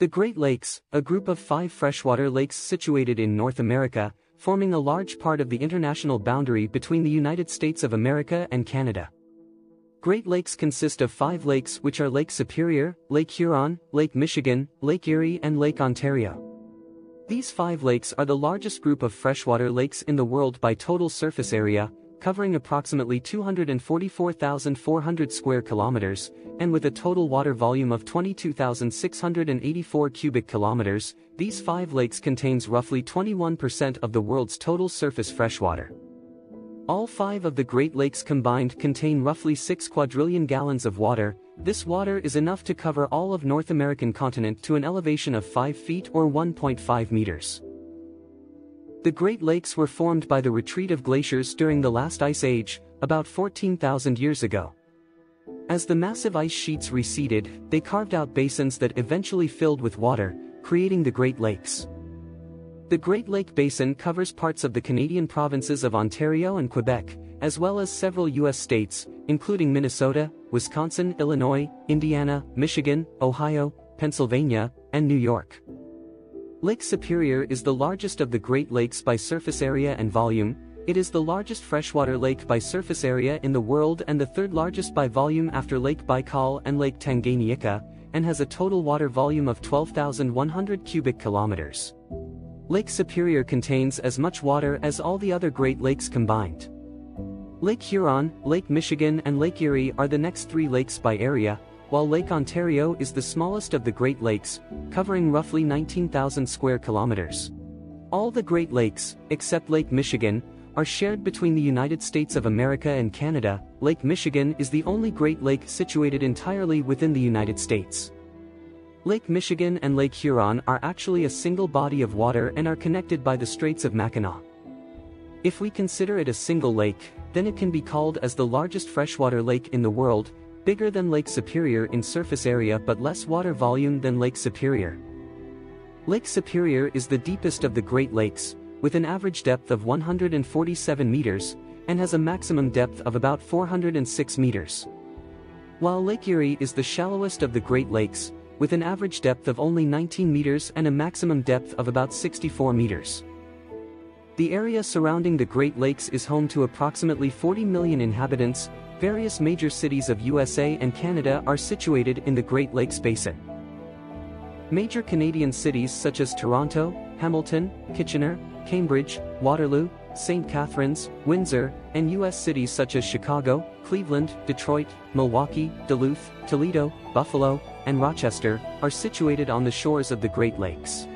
The Great Lakes, a group of five freshwater lakes situated in North America, forming a large part of the international boundary between the United States of America and Canada. Great Lakes consist of five lakes which are Lake Superior, Lake Huron, Lake Michigan, Lake Erie and Lake Ontario. These five lakes are the largest group of freshwater lakes in the world by total surface area, covering approximately 244,400 square kilometers, and with a total water volume of 22,684 cubic kilometers, these five lakes contains roughly 21% of the world's total surface freshwater. All five of the Great Lakes combined contain roughly 6 quadrillion gallons of water, this water is enough to cover all of North American continent to an elevation of 5 feet or 1.5 meters. The Great Lakes were formed by the retreat of glaciers during the last ice age, about 14,000 years ago. As the massive ice sheets receded, they carved out basins that eventually filled with water, creating the Great Lakes. The Great Lake Basin covers parts of the Canadian provinces of Ontario and Quebec, as well as several U.S. states, including Minnesota, Wisconsin, Illinois, Indiana, Michigan, Ohio, Pennsylvania, and New York. Lake Superior is the largest of the Great Lakes by surface area and volume, it is the largest freshwater lake by surface area in the world and the third largest by volume after Lake Baikal and Lake Tanganyika, and has a total water volume of 12,100 cubic kilometers. Lake Superior contains as much water as all the other Great Lakes combined. Lake Huron, Lake Michigan and Lake Erie are the next three lakes by area, while Lake Ontario is the smallest of the Great Lakes, covering roughly 19,000 square kilometers. All the Great Lakes, except Lake Michigan, are shared between the United States of America and Canada. Lake Michigan is the only Great Lake situated entirely within the United States. Lake Michigan and Lake Huron are actually a single body of water and are connected by the Straits of Mackinac. If we consider it a single lake, then it can be called as the largest freshwater lake in the world, bigger than Lake Superior in surface area but less water volume than Lake Superior. Lake Superior is the deepest of the Great Lakes, with an average depth of 147 meters, and has a maximum depth of about 406 meters. While Lake Erie is the shallowest of the Great Lakes, with an average depth of only 19 meters and a maximum depth of about 64 meters. The area surrounding the Great Lakes is home to approximately 40 million inhabitants, various major cities of USA and Canada are situated in the Great Lakes Basin. Major Canadian cities such as Toronto, Hamilton, Kitchener, Cambridge, Waterloo, St. Catharines, Windsor, and U.S. cities such as Chicago, Cleveland, Detroit, Milwaukee, Duluth, Toledo, Buffalo, and Rochester, are situated on the shores of the Great Lakes.